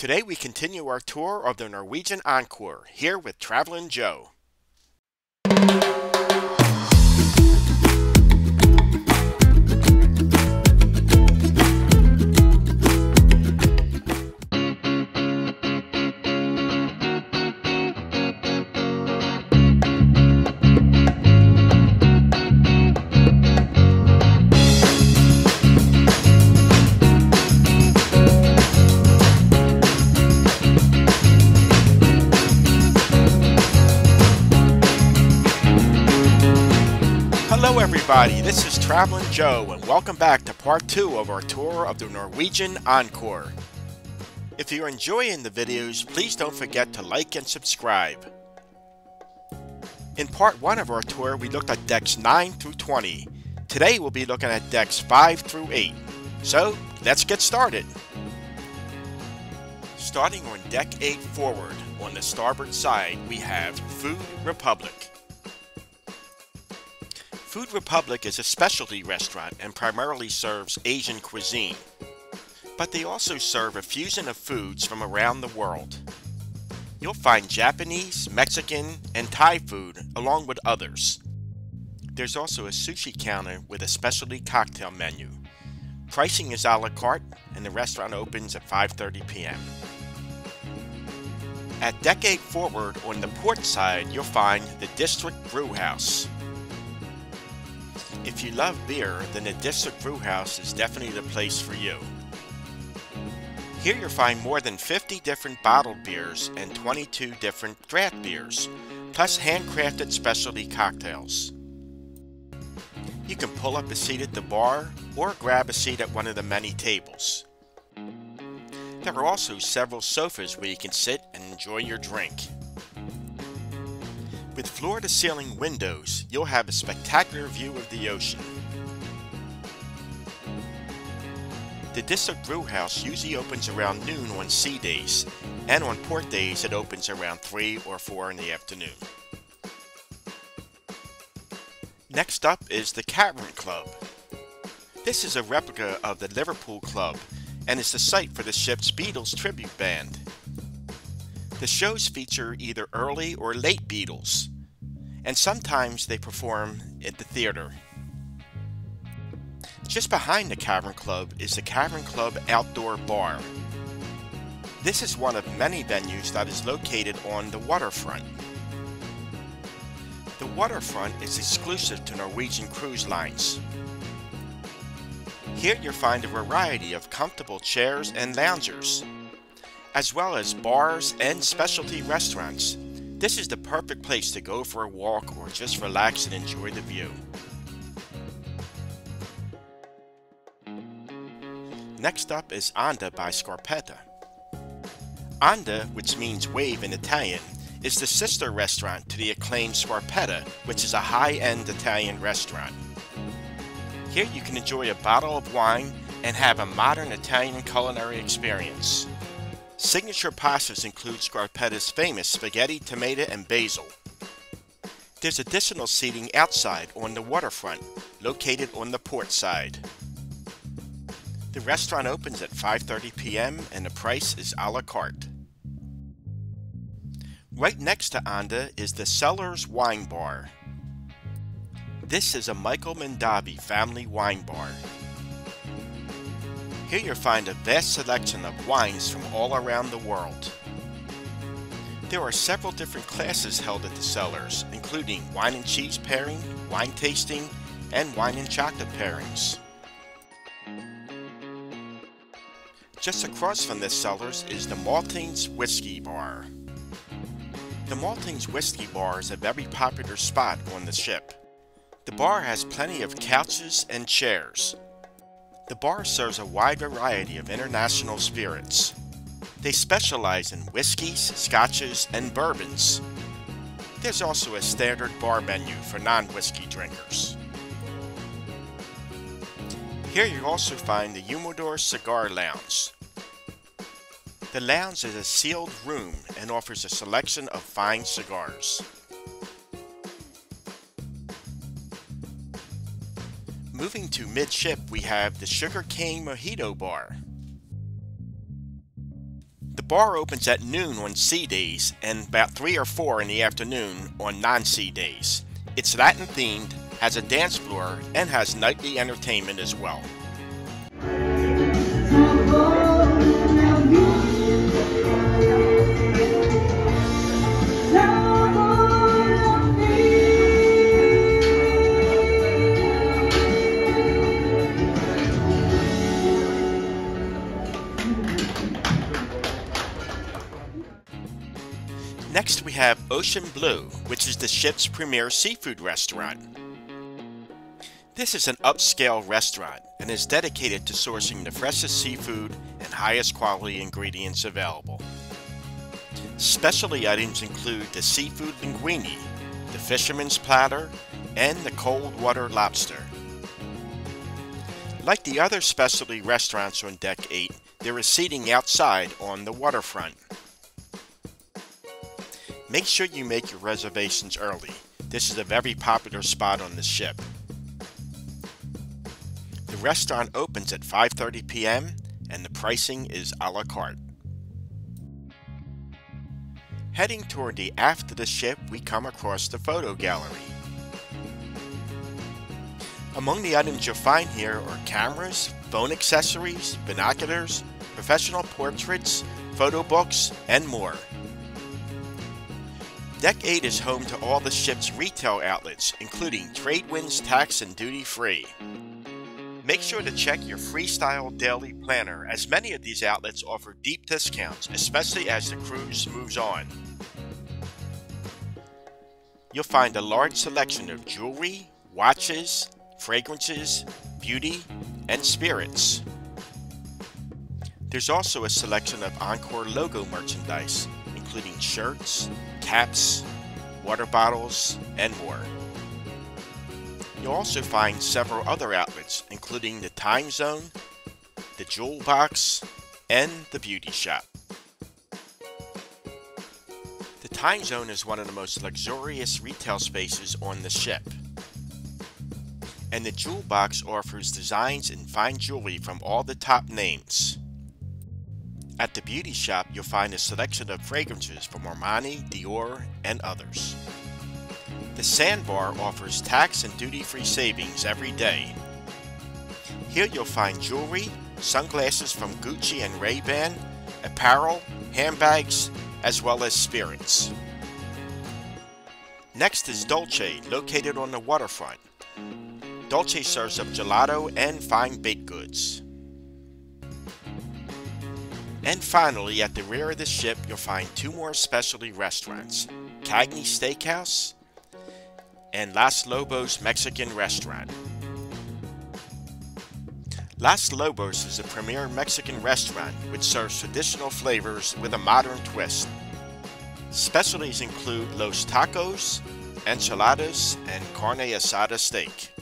Today we continue our tour of the Norwegian Encore, here with Travelin' Joe. Hello everybody, this is Traveling Joe and welcome back to part 2 of our tour of the Norwegian Encore. If you're enjoying the videos, please don't forget to like and subscribe. In part 1 of our tour, we looked at decks 9 through 20. Today we'll be looking at decks 5 through 8. So, let's get started. Starting on deck 8 forward, on the starboard side, we have Food Republic. Food Republic is a specialty restaurant and primarily serves Asian cuisine. But they also serve a fusion of foods from around the world. You'll find Japanese, Mexican, and Thai food along with others. There's also a sushi counter with a specialty cocktail menu. Pricing is a la carte and the restaurant opens at 5.30 p.m. At Decade Forward on the port side, you'll find the District Brew House. If you love beer, then the District Brew House is definitely the place for you. Here you'll find more than 50 different bottled beers and 22 different draft beers, plus handcrafted specialty cocktails. You can pull up a seat at the bar or grab a seat at one of the many tables. There are also several sofas where you can sit and enjoy your drink. With floor-to-ceiling windows, you'll have a spectacular view of the ocean. The District Brew House usually opens around noon on sea days, and on port days it opens around 3 or 4 in the afternoon. Next up is the Cavern Club. This is a replica of the Liverpool Club and is the site for the ship's Beatles tribute band. The shows feature either early or late Beatles, and sometimes they perform at the theater. Just behind the Cavern Club is the Cavern Club Outdoor Bar. This is one of many venues that is located on the waterfront. The waterfront is exclusive to Norwegian cruise lines. Here you'll find a variety of comfortable chairs and loungers as well as bars and specialty restaurants. This is the perfect place to go for a walk or just relax and enjoy the view. Next up is Onda by Scarpetta. Onda, which means wave in Italian, is the sister restaurant to the acclaimed Scarpetta, which is a high-end Italian restaurant. Here you can enjoy a bottle of wine and have a modern Italian culinary experience. Signature pastas include Scarpetta's famous spaghetti, tomato, and basil. There's additional seating outside on the waterfront, located on the port side. The restaurant opens at 5.30 p.m. and the price is a la carte. Right next to Onda is the Cellars Wine Bar. This is a Michael Mondavi family wine bar. Here you'll find a vast selection of wines from all around the world. There are several different classes held at the Cellars, including wine and cheese pairing, wine tasting, and wine and chocolate pairings. Just across from this Cellars is the Maltings Whiskey Bar. The Maltings Whiskey Bar is a very popular spot on the ship. The bar has plenty of couches and chairs, the bar serves a wide variety of international spirits. They specialize in whiskeys, scotches, and bourbons. There's also a standard bar menu for non-whiskey drinkers. Here you also find the Humidor Cigar Lounge. The lounge is a sealed room and offers a selection of fine cigars. Moving to midship, we have the Sugar Cane Mojito Bar. The bar opens at noon on sea days and about 3 or 4 in the afternoon on non-sea days. It's Latin themed, has a dance floor, and has nightly entertainment as well. Next we have Ocean Blue, which is the ship's premier seafood restaurant. This is an upscale restaurant and is dedicated to sourcing the freshest seafood and highest quality ingredients available. Specialty items include the seafood linguine, the fisherman's platter, and the cold water lobster. Like the other specialty restaurants on Deck 8, there is seating outside on the waterfront. Make sure you make your reservations early. This is a very popular spot on the ship. The restaurant opens at 5.30 p.m. and the pricing is a la carte. Heading toward the aft of the ship, we come across the photo gallery. Among the items you'll find here are cameras, phone accessories, binoculars, professional portraits, photo books, and more. Deck 8 is home to all the ship's retail outlets, including Tradewinds Tax and Duty Free. Make sure to check your Freestyle Daily Planner, as many of these outlets offer deep discounts, especially as the cruise moves on. You'll find a large selection of jewelry, watches, fragrances, beauty, and spirits. There's also a selection of Encore logo merchandise, including shirts, caps, water bottles, and more. You'll also find several other outlets, including the Time Zone, the Jewel Box, and the Beauty Shop. The Time Zone is one of the most luxurious retail spaces on the ship. And the Jewel Box offers designs and fine jewelry from all the top names. At the beauty shop, you'll find a selection of fragrances from Armani, Dior, and others. The Sandbar offers tax and duty-free savings every day. Here you'll find jewelry, sunglasses from Gucci and Ray-Ban, apparel, handbags, as well as spirits. Next is Dolce, located on the waterfront. Dolce serves up gelato and fine baked goods. And finally, at the rear of the ship, you'll find two more specialty restaurants, Cagney Steakhouse and Las Lobos Mexican Restaurant. Las Lobos is a premier Mexican restaurant which serves traditional flavors with a modern twist. Specialties include Los Tacos, enchiladas, and carne asada steak.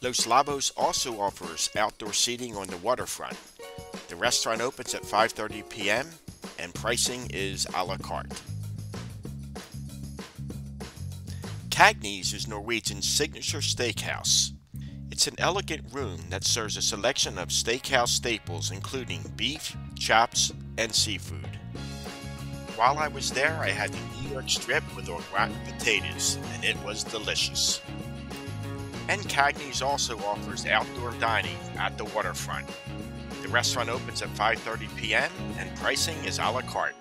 Los Lobos also offers outdoor seating on the waterfront. The restaurant opens at 5.30 p.m. and pricing is a la carte. Cagney's is Norwegian's signature steakhouse. It's an elegant room that serves a selection of steakhouse staples including beef, chops, and seafood. While I was there, I had the New York strip with gratin potatoes, and it was delicious. And Cagney's also offers outdoor dining at the waterfront. Restaurant opens at 5.30 p.m. and pricing is a la carte.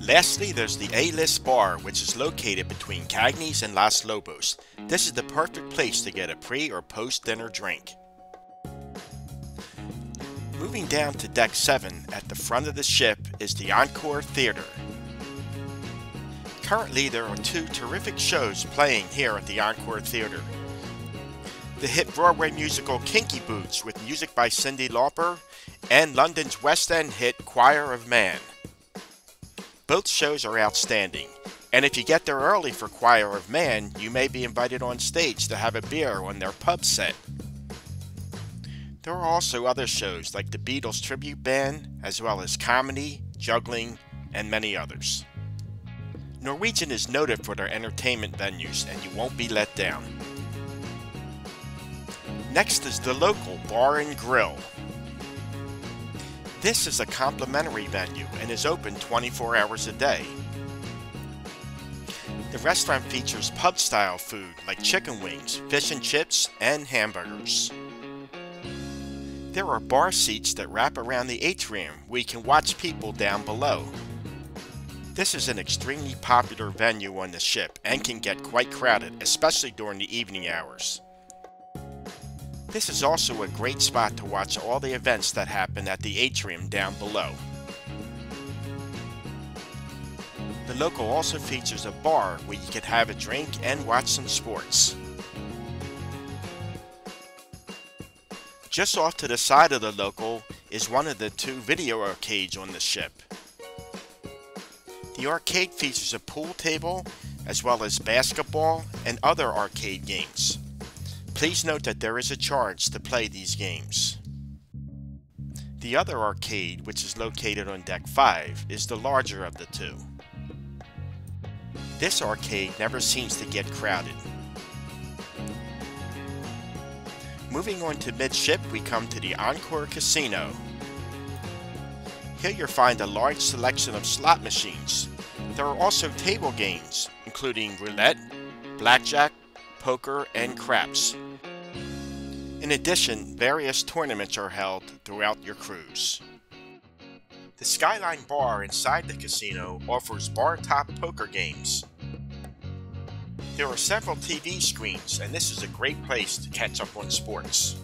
Lastly, there's the A-List Bar, which is located between Cagney's and Las Lobos. This is the perfect place to get a pre or post dinner drink. Moving down to Deck 7, at the front of the ship is the Encore Theater. Currently, there are two terrific shows playing here at the Encore Theater. The hit Broadway musical Kinky Boots with music by Cyndi Lauper and London's West End hit Choir of Man. Both shows are outstanding, and if you get there early for Choir of Man, you may be invited on stage to have a beer on their pub set. There are also other shows like the Beatles Tribute Band, as well as comedy, juggling, and many others. Norwegian is noted for their entertainment venues, and you won't be let down. Next is the local Bar and Grill. This is a complimentary venue and is open 24 hours a day. The restaurant features pub-style food like chicken wings, fish and chips, and hamburgers. There are bar seats that wrap around the atrium where you can watch people down below. This is an extremely popular venue on the ship and can get quite crowded, especially during the evening hours. This is also a great spot to watch all the events that happen at the atrium down below. The local also features a bar where you can have a drink and watch some sports. Just off to the side of the local is one of the two video arcades on the ship. The arcade features a pool table as well as basketball and other arcade games. Please note that there is a charge to play these games. The other arcade, which is located on deck 5, is the larger of the two. This arcade never seems to get crowded. Moving on to midship, we come to the Encore Casino. Here you'll find a large selection of slot machines. There are also table games, including roulette, blackjack, poker, and craps. In addition, various tournaments are held throughout your cruise. The Skyline Bar inside the casino offers bar-top poker games. There are several TV screens, and this is a great place to catch up on sports.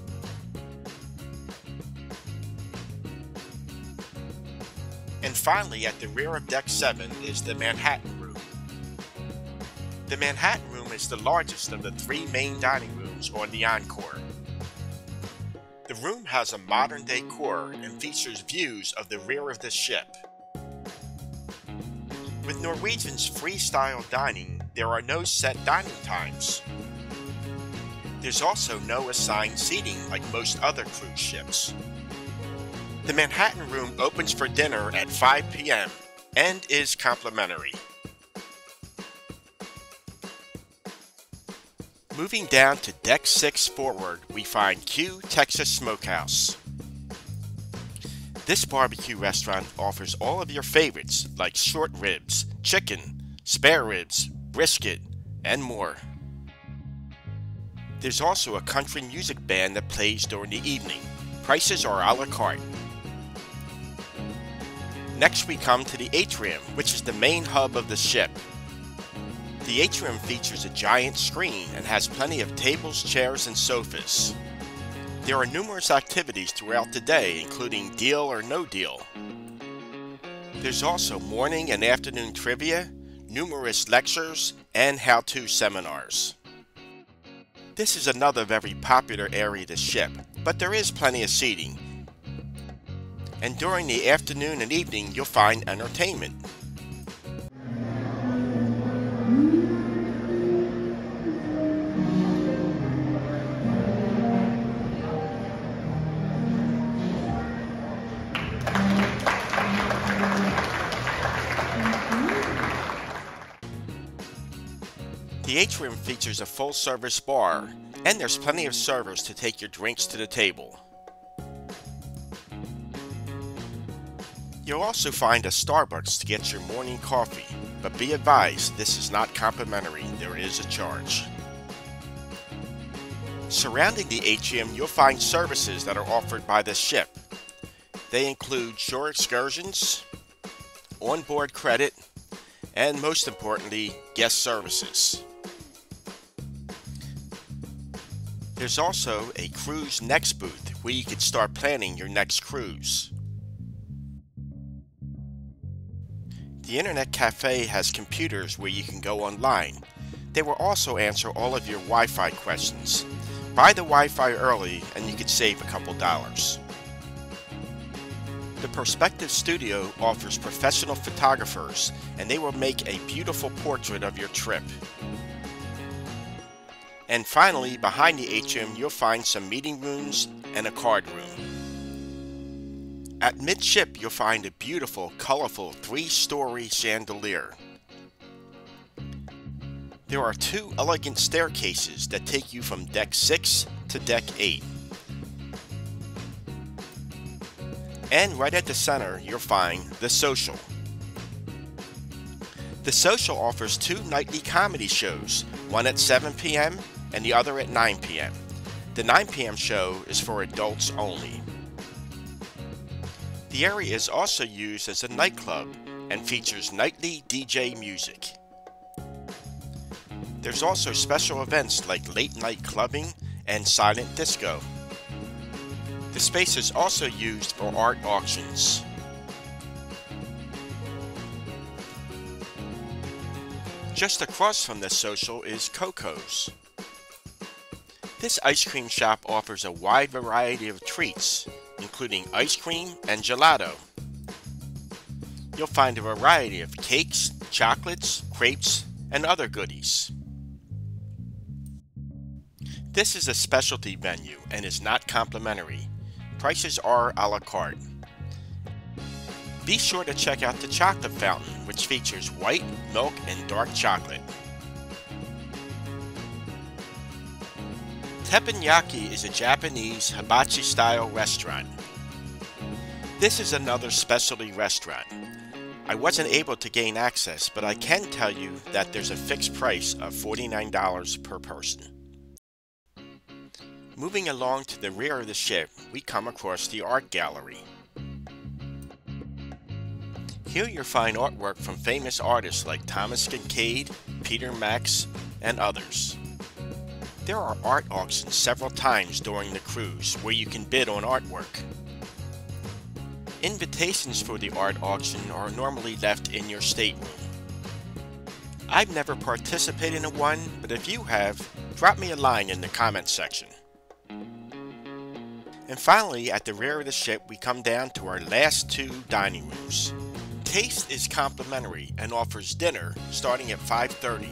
And finally, at the rear of Deck 7 is the Manhattan. The Manhattan Room is the largest of the three main dining rooms on the Encore. The room has a modern decor and features views of the rear of the ship. With Norwegian's freestyle dining, there are no set dining times. There's also no assigned seating like most other cruise ships. The Manhattan Room opens for dinner at 5 p.m. and is complimentary. Moving down to deck 6 forward, we find Q Texas Smokehouse. This barbecue restaurant offers all of your favorites like short ribs, chicken, spare ribs, brisket, and more. There's also a country music band that plays during the evening. Prices are a la carte. Next we come to the atrium, which is the main hub of the ship. The atrium features a giant screen and has plenty of tables, chairs, and sofas. There are numerous activities throughout the day, including Deal or No Deal. There's also morning and afternoon trivia, numerous lectures, and how-to seminars. This is another very popular area to ship, but there is plenty of seating, and during the afternoon and evening you'll find entertainment. Atrium features a full-service bar, and there's plenty of servers to take your drinks to the table. You'll also find a Starbucks to get your morning coffee, but be advised this is not complimentary, there is a charge. Surrounding the atrium, you'll find services that are offered by the ship. They include shore excursions, onboard credit, and most importantly, guest services. There's also a Cruise Next booth where you can start planning your next cruise. The Internet Cafe has computers where you can go online. They will also answer all of your Wi-Fi questions. Buy the Wi-Fi early and you could save a couple dollars. The Perspective Studio offers professional photographers and they will make a beautiful portrait of your trip. And finally, behind the atrium, you'll find some meeting rooms and a card room. At midship, you'll find a beautiful, colorful three-story chandelier. There are two elegant staircases that take you from deck 6 to deck 8. And right at the center, you'll find The Social. The Social offers two nightly comedy shows, one at 7 p.m. and the other at 9 p.m. The 9 p.m. show is for adults only. The area is also used as a nightclub and features nightly DJ music. There's also special events like late night clubbing and silent disco. The space is also used for art auctions. Just across from the social is Coco's. This ice cream shop offers a wide variety of treats, including ice cream and gelato. You'll find a variety of cakes, chocolates, crepes, and other goodies. This is a specialty menu and is not complimentary. Prices are a la carte. Be sure to check out the chocolate fountain, which features white, milk, and dark chocolate. Teppanyaki is a Japanese hibachi-style restaurant. This is another specialty restaurant. I wasn't able to gain access, but I can tell you that there's a fixed price of $49 per person. Moving along to the rear of the ship, we come across the art gallery. Here you'll find artwork from famous artists like Thomas Kinkade, Peter Max, and others. There are art auctions several times during the cruise where you can bid on artwork. Invitations for the art auction are normally left in your stateroom. I've never participated in one, but if you have, drop me a line in the comments section. And finally, at the rear of the ship, we come down to our last two dining rooms. Taste is complimentary and offers dinner starting at 5.30.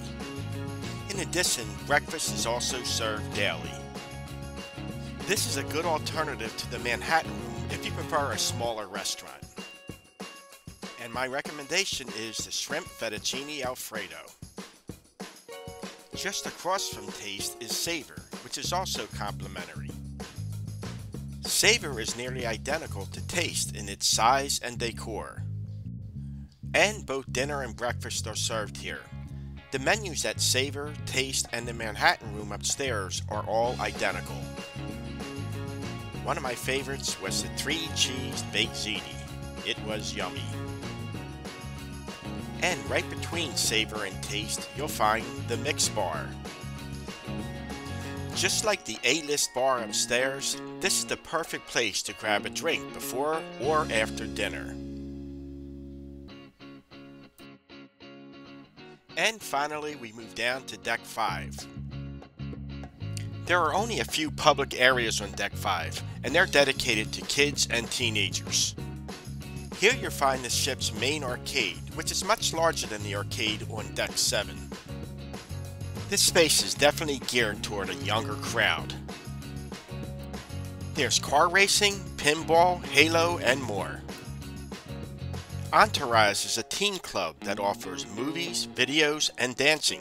In addition, breakfast is also served daily. This is a good alternative to the Manhattan Room if you prefer a smaller restaurant. And my recommendation is the Shrimp Fettuccine Alfredo. Just across from Taste is Savor, which is also complimentary. Savor is nearly identical to Taste in its size and decor. And both dinner and breakfast are served here. The menus at Savor, Taste, and the Manhattan Room upstairs are all identical. One of my favorites was the three cheese baked ziti. It was yummy. And right between Savor and Taste, you'll find the Mix Bar. Just like the A-list bar upstairs, this is the perfect place to grab a drink before or after dinner. And finally, we move down to Deck 5. There are only a few public areas on Deck 5, and they're dedicated to kids and teenagers. Here you'll find the ship's main arcade, which is much larger than the arcade on Deck 7. This space is definitely geared toward a younger crowd. There's car racing, pinball, Halo, and more. Entourage is a teen club that offers movies, videos, and dancing.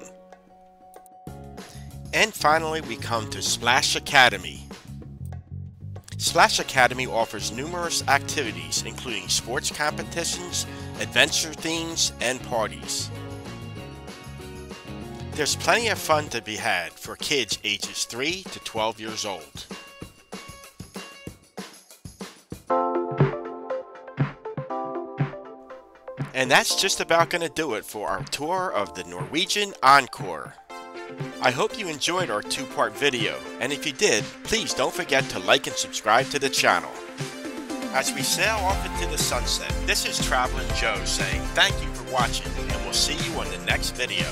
And finally, we come to Splash Academy. Splash Academy offers numerous activities, including sports competitions, adventure themes, and parties. There's plenty of fun to be had for kids ages 3 to 12 years old. And that's just about going to do it for our tour of the Norwegian Encore. I hope you enjoyed our two-part video, and if you did, please don't forget to like and subscribe to the channel. As we sail off into the sunset, this is Traveling Joe saying thank you for watching, and we'll see you on the next video.